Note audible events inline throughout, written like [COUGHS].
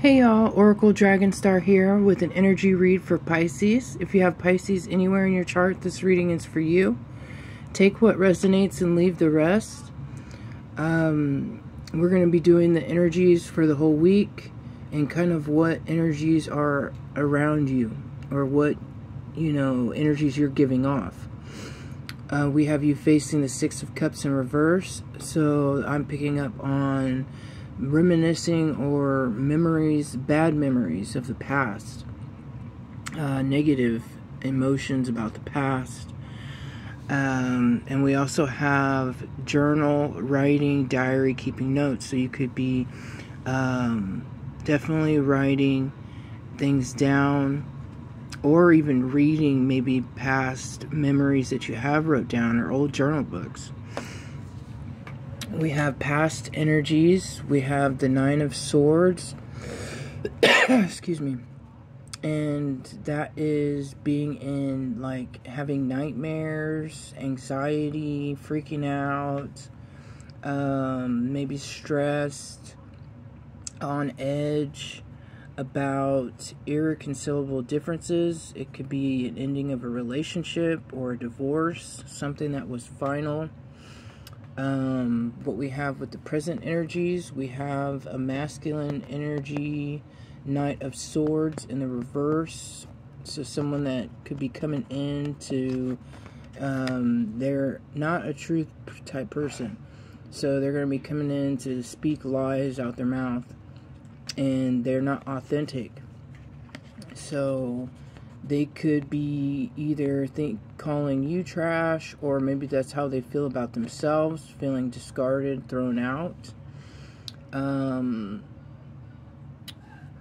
Hey y'all, Oracle Dragonstar here with an energy read for Pisces. If you have Pisces anywhere in your chart, this reading is for you. Take what resonates and leave the rest. Um, we're going to be doing the energies for the whole week and kind of what energies are around you or what, you know, energies you're giving off. Uh, we have you facing the Six of Cups in reverse, so I'm picking up on reminiscing or memories, bad memories of the past, uh, negative emotions about the past. Um, and we also have journal, writing, diary, keeping notes. So you could be um, definitely writing things down or even reading maybe past memories that you have wrote down or old journal books we have past energies. We have the Nine of Swords. [COUGHS] Excuse me. And that is being in like having nightmares, anxiety, freaking out, um, maybe stressed, on edge about irreconcilable differences. It could be an ending of a relationship or a divorce, something that was final um, what we have with the present energies, we have a masculine energy, Knight of Swords in the reverse. So someone that could be coming into, um, they're not a truth type person. So they're going to be coming in to speak lies out their mouth. And they're not authentic. So they could be either think calling you trash or maybe that's how they feel about themselves feeling discarded thrown out. Um,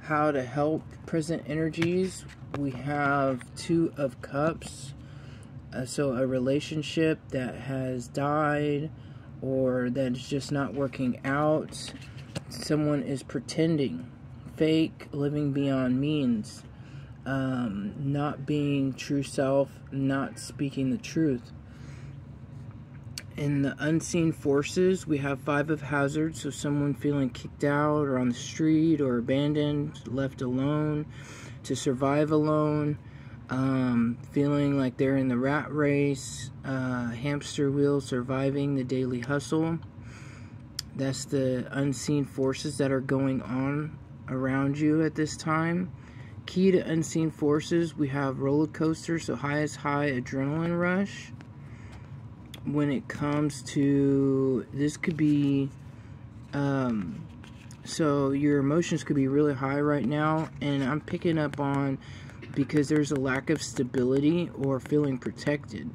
how to help present energies. We have two of cups uh, so a relationship that has died or that is just not working out. Someone is pretending fake living beyond means um, not being true self, not speaking the truth. In the unseen forces, we have five of hazards, so someone feeling kicked out or on the street or abandoned, left alone, to survive alone, um, feeling like they're in the rat race, uh, hamster wheel, surviving the daily hustle. That's the unseen forces that are going on around you at this time. Key to unseen forces, we have roller coaster, so high highest high adrenaline rush. When it comes to, this could be, um, so your emotions could be really high right now, and I'm picking up on because there's a lack of stability or feeling protected.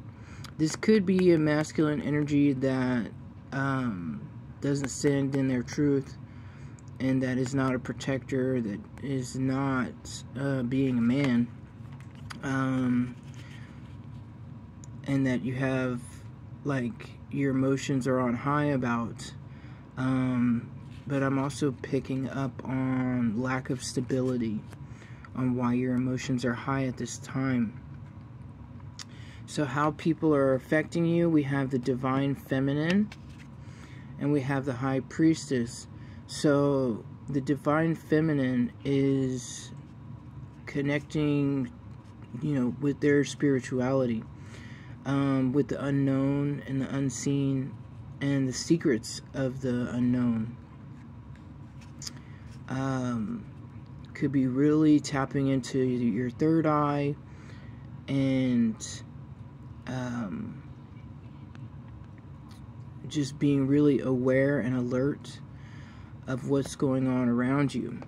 This could be a masculine energy that um, doesn't stand in their truth and that is not a protector, that is not uh, being a man, um, and that you have like your emotions are on high about. Um, but I'm also picking up on lack of stability, on why your emotions are high at this time. So, how people are affecting you, we have the divine feminine and we have the high priestess. So the divine feminine is connecting, you know, with their spirituality, um, with the unknown and the unseen, and the secrets of the unknown. Um, could be really tapping into your third eye and um, just being really aware and alert of what's going on around you.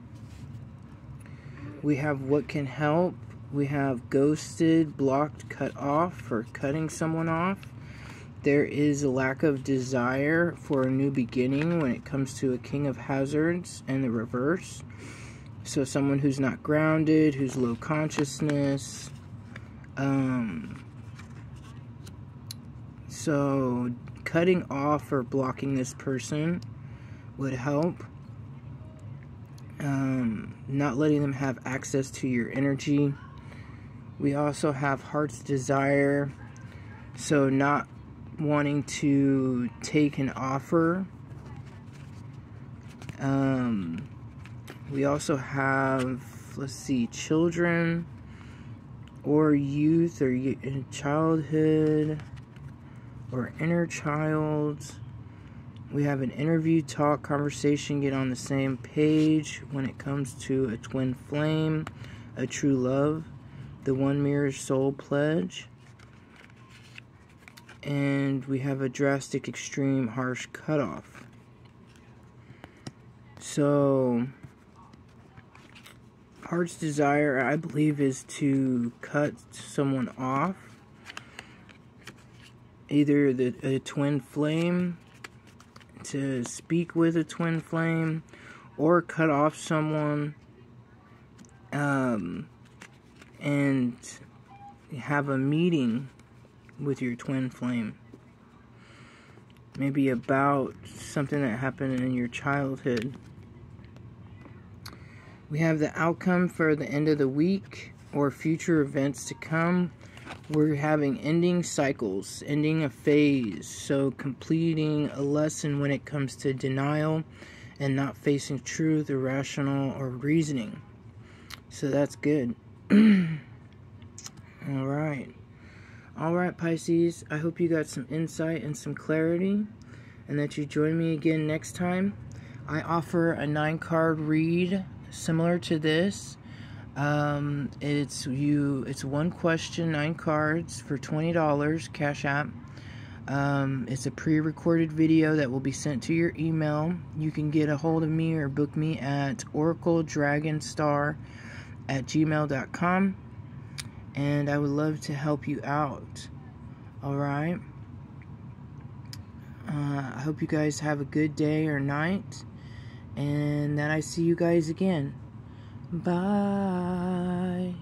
We have what can help. We have ghosted, blocked, cut off for cutting someone off. There is a lack of desire for a new beginning when it comes to a king of hazards and the reverse. So someone who's not grounded, who's low consciousness. Um, so cutting off or blocking this person would help. Um, not letting them have access to your energy. We also have heart's desire. So, not wanting to take an offer. Um, We also have, let's see, children or youth or childhood or inner child. We have an interview, talk, conversation, get on the same page when it comes to a twin flame, a true love, the one mirror soul pledge. And we have a drastic, extreme, harsh cutoff. So, heart's desire, I believe, is to cut someone off. Either the a twin flame, to speak with a twin flame, or cut off someone, um, and have a meeting with your twin flame. Maybe about something that happened in your childhood. We have the outcome for the end of the week or future events to come. We're having ending cycles, ending a phase, so completing a lesson when it comes to denial and not facing truth, irrational, or reasoning. So that's good. [CLEARS THROAT] All right. All right, Pisces. I hope you got some insight and some clarity and that you join me again next time. I offer a nine card read similar to this. Um, it's you. It's one question, nine cards for twenty dollars. Cash App. Um, it's a pre-recorded video that will be sent to your email. You can get a hold of me or book me at oracledragonstar at gmail.com and I would love to help you out. Alright? Uh, I hope you guys have a good day or night and then I see you guys again. Bye.